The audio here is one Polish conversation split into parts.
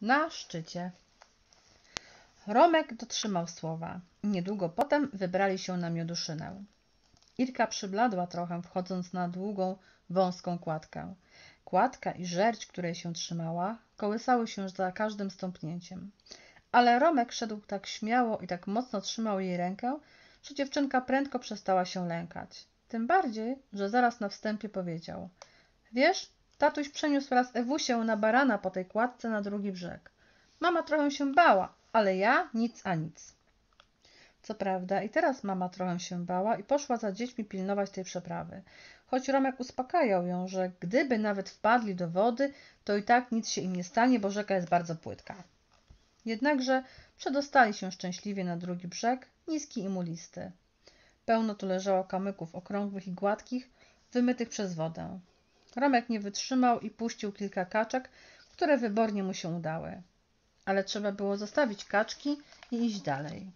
Na szczycie. Romek dotrzymał słowa. Niedługo potem wybrali się na mioduszynę. Irka przybladła trochę, wchodząc na długą, wąską kładkę. Kładka i żerć, której się trzymała, kołysały się za każdym stąpnięciem. Ale Romek szedł tak śmiało i tak mocno trzymał jej rękę, że dziewczynka prędko przestała się lękać. Tym bardziej, że zaraz na wstępie powiedział: Wiesz, tatuś przeniósł raz Ewusię na barana po tej kładce na drugi brzeg. Mama trochę się bała, ale ja nic a nic. Co prawda, i teraz mama trochę się bała i poszła za dziećmi pilnować tej przeprawy. Choć Romek uspokajał ją, że gdyby nawet wpadli do wody, to i tak nic się im nie stanie, bo rzeka jest bardzo płytka. Jednakże przedostali się szczęśliwie na drugi brzeg, niski i mulisty. Pełno tu leżało kamyków okrągłych i gładkich, wymytych przez wodę. Romek nie wytrzymał i puścił kilka kaczek, które wybornie mu się udały. Ale trzeba było zostawić kaczki i iść dalej.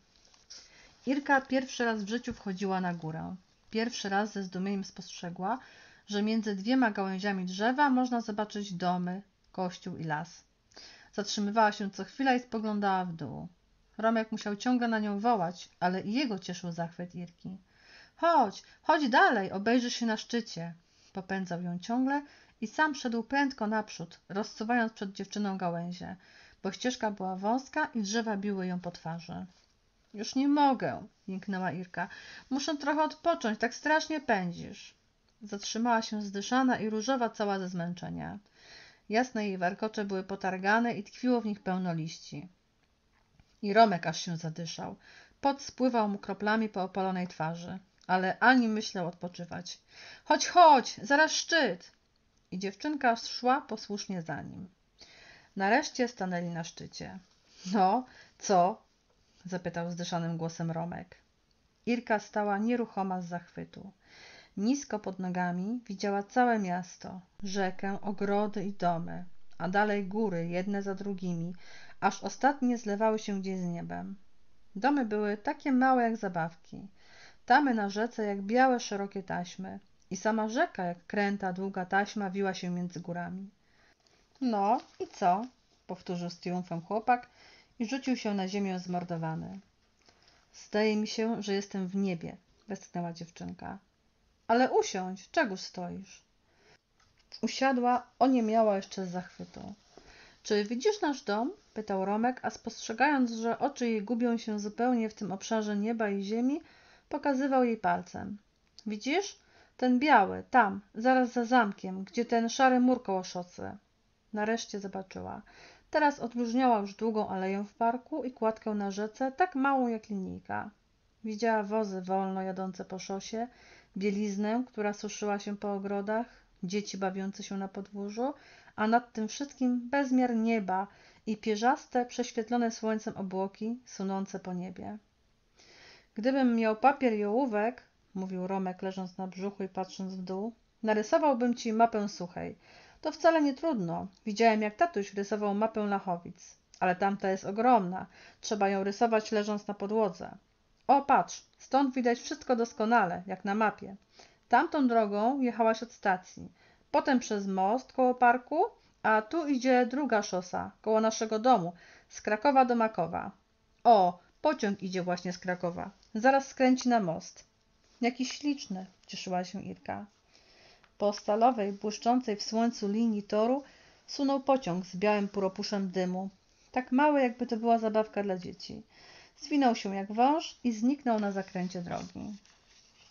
Irka pierwszy raz w życiu wchodziła na górę. Pierwszy raz ze zdumieniem spostrzegła, że między dwiema gałęziami drzewa można zobaczyć domy, kościół i las. Zatrzymywała się co chwila i spoglądała w dół. Romek musiał ciągle na nią wołać, ale i jego cieszył zachwyt Irki. Chodź, chodź dalej, obejrzysz się na szczycie. Popędzał ją ciągle i sam szedł prędko naprzód, rozsuwając przed dziewczyną gałęzie, bo ścieżka była wąska i drzewa biły ją po twarzy. Już nie mogę, jęknęła Irka. Muszę trochę odpocząć, tak strasznie pędzisz. Zatrzymała się zdyszana i różowa cała ze zmęczenia. Jasne jej warkocze były potargane i tkwiło w nich pełno liści. I Romek aż się zadyszał. Pot spływał mu kroplami po opalonej twarzy, ale ani myślał odpoczywać. Chodź, chodź, zaraz szczyt! I dziewczynka szła posłusznie za nim. Nareszcie stanęli na szczycie. No, co? zapytał zdyszanym głosem Romek. Irka stała nieruchoma z zachwytu. Nisko pod nogami widziała całe miasto, rzekę, ogrody i domy, a dalej góry jedne za drugimi, aż ostatnie zlewały się gdzieś z niebem. Domy były takie małe jak zabawki, tamy na rzece jak białe, szerokie taśmy i sama rzeka jak kręta, długa taśma wiła się między górami. No i co? powtórzył z triumfem chłopak i rzucił się na ziemię zmordowany. Zdaje mi się, że jestem w niebie, westchnęła dziewczynka. Ale usiądź, czegoż stoisz? Usiadła, oniemiała jeszcze z zachwytu. Czy widzisz nasz dom? pytał Romek, a spostrzegając, że oczy jej gubią się zupełnie w tym obszarze nieba i ziemi, pokazywał jej palcem. Widzisz? Ten biały, tam, zaraz za zamkiem, gdzie ten szary mur koło szocy. Nareszcie zobaczyła. Teraz odróżniała już długą aleję w parku i kładkę na rzece, tak małą jak linijka. Widziała wozy wolno jadące po szosie, bieliznę, która suszyła się po ogrodach, dzieci bawiące się na podwórzu, a nad tym wszystkim bezmiar nieba i pierzaste, prześwietlone słońcem obłoki sunące po niebie. Gdybym miał papier i ołówek, mówił Romek leżąc na brzuchu i patrząc w dół, narysowałbym ci mapę suchej. To wcale nie trudno. Widziałem, jak tatuś rysował mapę Lachowic. Ale tamta jest ogromna. Trzeba ją rysować leżąc na podłodze. O, patrz, stąd widać wszystko doskonale, jak na mapie. Tamtą drogą jechałaś od stacji, potem przez most koło parku, a tu idzie druga szosa, koło naszego domu, z Krakowa do Makowa. O, pociąg idzie właśnie z Krakowa. Zaraz skręci na most. Jaki śliczny, cieszyła się Irka. Po stalowej, błyszczącej w słońcu linii toru sunął pociąg z białym puropuszem dymu, tak mały, jakby to była zabawka dla dzieci. Zwinął się jak wąż i zniknął na zakręcie drogi.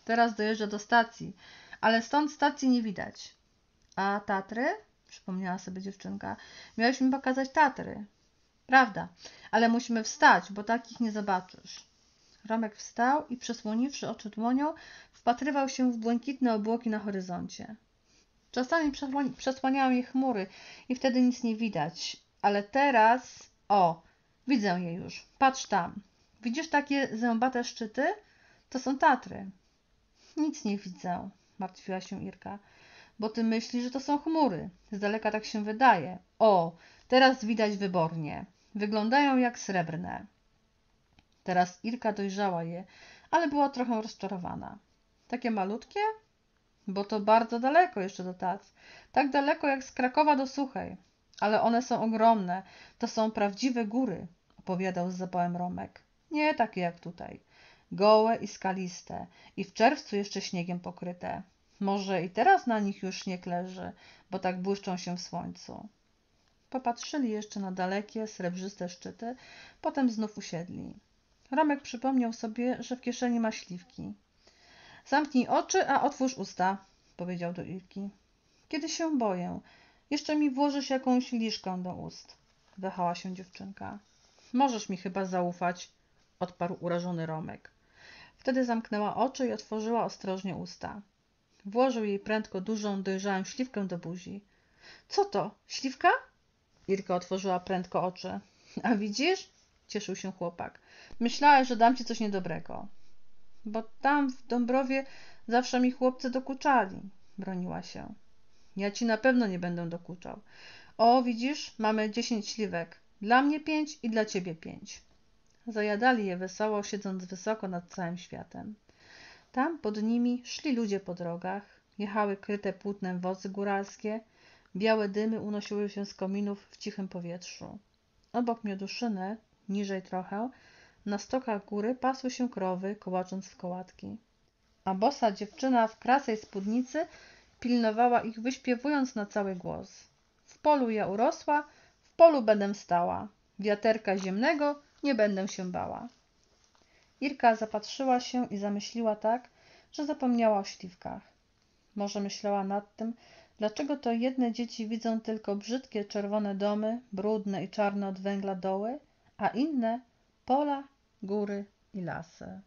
Teraz dojeżdża do stacji, ale stąd stacji nie widać. A Tatry? Przypomniała sobie dziewczynka. Miałeś mi pokazać Tatry. Prawda, ale musimy wstać, bo takich nie zobaczysz. Romek wstał i przesłoniwszy oczy dłonią, wpatrywał się w błękitne obłoki na horyzoncie. Czasami przesłaniają je chmury i wtedy nic nie widać, ale teraz... O, widzę je już. Patrz tam. Widzisz takie zębate szczyty? To są Tatry. Nic nie widzę, martwiła się Irka. Bo ty myślisz, że to są chmury. Z daleka tak się wydaje. O, teraz widać wybornie. Wyglądają jak srebrne. Teraz Irka dojrzała je, ale była trochę rozczarowana. Takie malutkie? Bo to bardzo daleko jeszcze do Tac. Tak daleko jak z Krakowa do Suchej. Ale one są ogromne. To są prawdziwe góry, opowiadał z zapałem Romek. Nie takie jak tutaj. Gołe i skaliste i w czerwcu jeszcze śniegiem pokryte. Może i teraz na nich już śnieg leży, bo tak błyszczą się w słońcu. Popatrzyli jeszcze na dalekie, srebrzyste szczyty, potem znów usiedli. Romek przypomniał sobie, że w kieszeni ma śliwki. Zamknij oczy, a otwórz usta, powiedział do Irki. Kiedy się boję. Jeszcze mi włożysz jakąś liszkę do ust. Wahała się dziewczynka. Możesz mi chyba zaufać, odparł urażony Romek. Wtedy zamknęła oczy i otworzyła ostrożnie usta. Włożył jej prędko dużą, dojrzałą śliwkę do buzi. Co to? Śliwka? Irka otworzyła prędko oczy. A widzisz? Cieszył się chłopak. Myślałeś, że dam ci coś niedobrego. Bo tam w Dąbrowie zawsze mi chłopcy dokuczali, broniła się. Ja ci na pewno nie będę dokuczał. O, widzisz, mamy dziesięć śliwek. Dla mnie pięć i dla ciebie pięć. Zajadali je wesoło, siedząc wysoko nad całym światem. Tam pod nimi szli ludzie po drogach, jechały kryte płótnem wozy góralskie, białe dymy unosiły się z kominów w cichym powietrzu. Obok mioduszyny, niżej trochę, na stokach góry pasły się krowy, kołacząc w kołatki. A bosa dziewczyna w krasej spódnicy pilnowała ich, wyśpiewując na cały głos. W polu ja urosła, w polu będę stała, wiaterka ziemnego nie będę się bała. Irka zapatrzyła się i zamyśliła tak, że zapomniała o śliwkach. Może myślała nad tym, dlaczego to jedne dzieci widzą tylko brzydkie czerwone domy, brudne i czarne od węgla doły, a inne pola, góry i lasy.